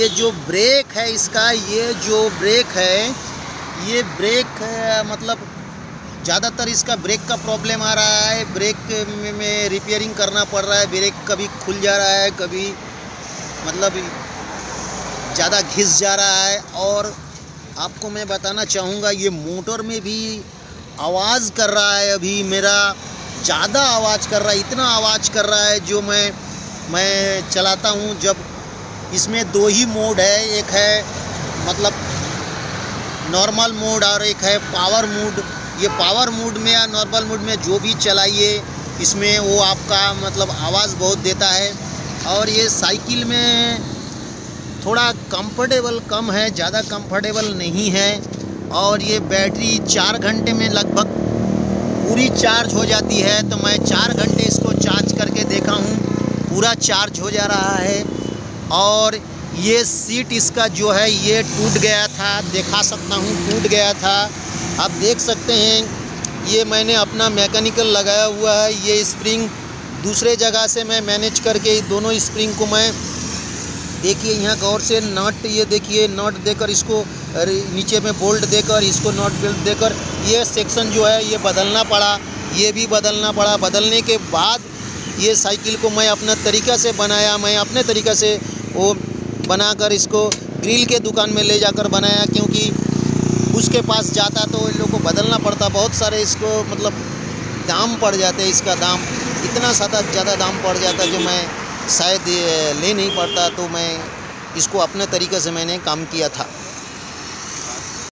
ये जो ब्रेक है इसका ये जो ब्रेक है ये ब्रेक मतलब ज़्यादातर इसका ब्रेक का प्रॉब्लम आ रहा है। ब्रेक में, में रिपेयरिंग करना पड़ रहा है। ब्रेक कभी खुल जा रहा है कभी मतलब ज़्यादा घिस जा रहा है। और आपको मैं बताना चाहूँगा ये मोटर में भी आवाज़ कर रहा है अभी। मेरा ज़्यादा आवाज़ कर रहा है इतना आवाज़ कर रहा है जो मैं मैं चलाता हूँ। जब इसमें दो ही मोड है, एक है मतलब नॉर्मल मोड और एक है पावर मोड। ये पावर मोड में या नॉर्मल मोड में जो भी चलाइए, इसमें वो आपका मतलब आवाज़ बहुत देता है। और ये साइकिल में थोड़ा कंफर्टेबल कम है, ज़्यादा कंफर्टेबल नहीं है। और ये बैटरी चार घंटे में लगभग पूरी चार्ज हो जाती है। तो मैं चार घंटे इसको चार्ज करके देखा हूँ, पूरा चार्ज हो जा रहा है। और ये सीट इसका जो है, ये टूट गया था। दिखा सकता हूँ, टूट गया था। आप देख सकते हैं, ये मैंने अपना मैकेनिकल लगाया हुआ है। ये स्प्रिंग दूसरे जगह से मैं मैनेज करके दोनों स्प्रिंग को मैं देखिए, यहाँ गौर से नट ये देखिए नट देकर इसको नीचे में बोल्ट देकर, इसको नट बेल्ट देकर, ये सेक्शन जो है, ये बदलना पड़ा। ये भी बदलना पड़ा। बदलने के बाद ये साइकिल को मैं अपना तरीक़ा से बनाया। मैं अपने तरीक़ा से वो बनाकर इसको ग्रिल के दुकान में ले जाकर बनाया, क्योंकि उसके पास जाता तो इन लोग को बदलना पड़ता। बहुत सारे इसको मतलब दाम पड़ जाते, इसका दाम इतना ज़्यादा ज़्यादा दाम पड़ जाता जो मैं शायद ले नहीं पड़ता तो मैं इसको अपने तरीके से मैंने काम किया था।